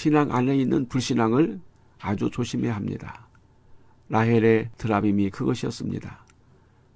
신앙 안에 있는 불신앙을 아주 조심해야 합니다. 라헬의 드라빔이 그것이었습니다.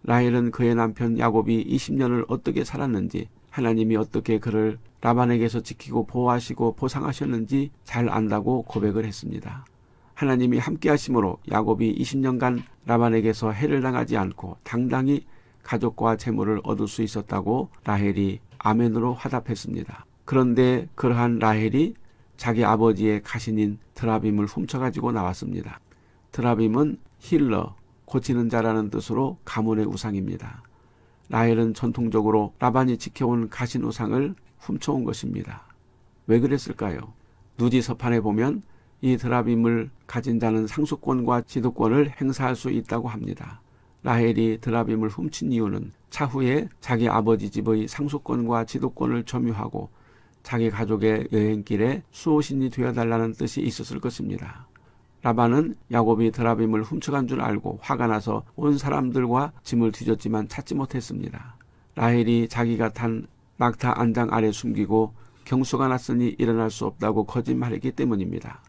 라헬은 그의 남편 야곱이 20년을 어떻게 살았는지 하나님이 어떻게 그를 라반에게서 지키고 보호하시고 보상하셨는지 잘 안다고 고백을 했습니다. 하나님이 함께 하심으로 야곱이 20년간 라반에게서 해를 당하지 않고 당당히 가족과 재물을 얻을 수 있었다고 라헬이 아멘으로 화답했습니다. 그런데 그러한 라헬이 자기 아버지의 가신인 드라빔을 훔쳐가지고 나왔습니다. 드라빔은 힐러, 고치는 자라는 뜻으로 가문의 우상입니다. 라헬은 전통적으로 라반이 지켜온 가신 우상을 훔쳐온 것입니다. 왜 그랬을까요? 누지 서판에 보면 이 드라빔을 가진 자는 상속권과 지도권을 행사할 수 있다고 합니다. 라헬이 드라빔을 훔친 이유는 차후에 자기 아버지 집의 상속권과 지도권을 점유하고 자기 가족의 여행길에 수호신이 되어달라는 뜻이 있었을 것입니다. 라반은 야곱이 드라빔을 훔쳐간 줄 알고 화가 나서 온 사람들과 짐을 뒤졌지만 찾지 못했습니다. 라헬이 자기가 탄 낙타 안장 아래 숨기고 경수가 났으니 일어날 수 없다고 거짓말했기 때문입니다.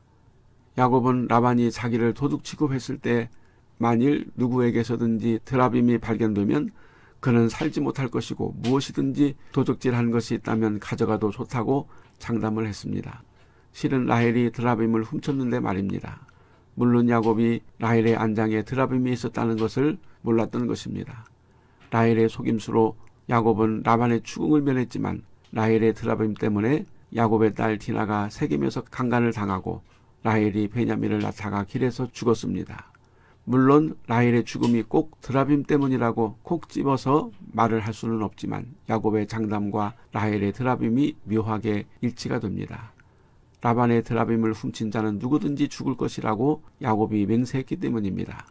야곱은 라반이 자기를 도둑 취급했을 때 만일 누구에게서든지 드라빔이 발견되면 그는 살지 못할 것이고 무엇이든지 도적질한 것이 있다면 가져가도 좋다고 장담을 했습니다. 실은 라헬이 드라빔을 훔쳤는데 말입니다. 물론 야곱이 라헬의 안장에 드라빔이 있었다는 것을 몰랐던 것입니다. 라헬의 속임수로 야곱은 라반의 추궁을 면했지만 라헬의 드라빔 때문에 야곱의 딸 디나가 세겜에서 강간을 당하고 라헬이 베냐민을 낳다가 길에서 죽었습니다. 물론 라헬의 죽음이 꼭 드라빔 때문이라고 콕 집어서 말을 할 수는 없지만 야곱의 장담과 라헬의 드라빔이 묘하게 일치가 됩니다. 라반의 드라빔을 훔친 자는 누구든지 죽을 것이라고 야곱이 맹세했기 때문입니다.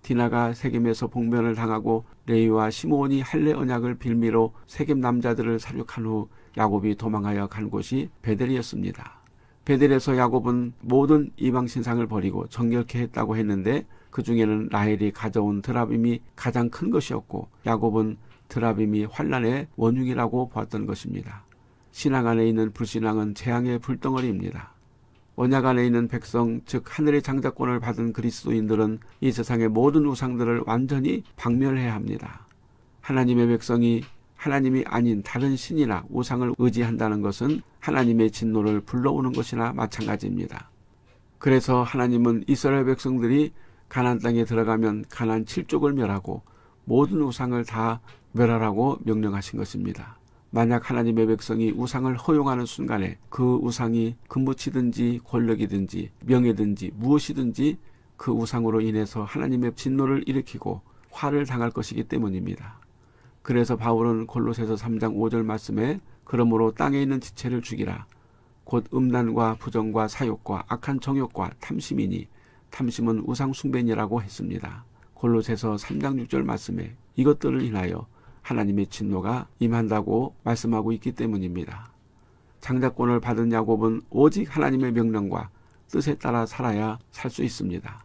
디나가 세겜에서 복면을 당하고 레이와 시므온이 할례 언약을 빌미로 세겜 남자들을 사륙한 후 야곱이 도망하여 간 곳이 베델이었습니다. 베델에서 야곱은 모든 이방 신상을 버리고 정결케 했다고 했는데 그 중에는 라헬이 가져온 드라빔이 가장 큰 것이었고 야곱은 드라빔이 환란의 원흉이라고 보았던 것입니다. 신앙 안에 있는 불신앙은 재앙의 불덩어리입니다. 언약 안에 있는 백성, 즉 하늘의 장자권을 받은 그리스도인들은 이 세상의 모든 우상들을 완전히 박멸해야 합니다. 하나님의 백성이 하나님이 아닌 다른 신이나 우상을 의지한다는 것은 하나님의 진노를 불러오는 것이나 마찬가지입니다. 그래서 하나님은 이스라엘 백성들이 가난 땅에 들어가면 가난 칠족을 멸하고 모든 우상을 다 멸하라고 명령하신 것입니다. 만약 하나님의 백성이 우상을 허용하는 순간에 그 우상이 근무치든지 권력이든지 명예든지 무엇이든지 그 우상으로 인해서 하나님의 진노를 일으키고 화를 당할 것이기 때문입니다. 그래서 바울은 골로새서 3장 5절 말씀에 그러므로 땅에 있는 지체를 죽이라 곧 음란과 부정과 사욕과 악한 정욕과 탐심이니 탐심은 우상 숭배니라고 했습니다. 골로새서 3장 6절 말씀에 이것들을 인하여 하나님의 진노가 임한다고 말씀하고 있기 때문입니다. 장자권을 받은 야곱은 오직 하나님의 명령과 뜻에 따라 살아야 살 수 있습니다.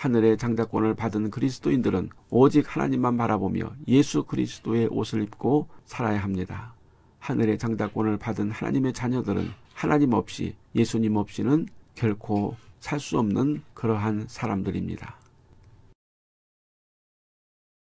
하늘의 장자권을 받은 그리스도인들은 오직 하나님만 바라보며 예수 그리스도의 옷을 입고 살아야 합니다. 하늘의 장자권을 받은 하나님의 자녀들은 하나님 없이 예수님 없이는 결코 살 수 없는 그러한 사람들입니다.